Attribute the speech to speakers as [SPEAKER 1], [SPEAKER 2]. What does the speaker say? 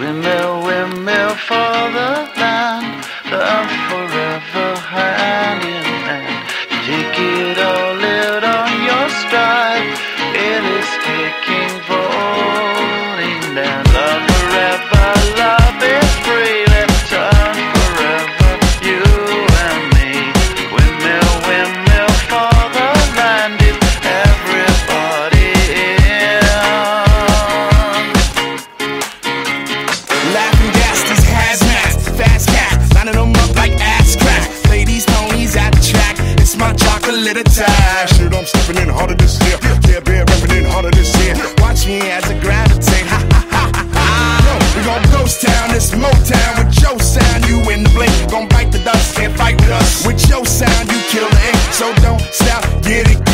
[SPEAKER 1] Remember
[SPEAKER 2] lining them up like ass crack. Ladies, ponies at the track. It's my chocolate attack. Shit, I'm stepping in harder this year. Yeah, bear repping in harder this year. Watch me as I gravitate. Ha ha ha ha ha. We gon' ghost town, this Motown with your sound. You in the blink, gon' bite the dust, can't fight with us. With your sound, you kill the ink, so don't stop, get it.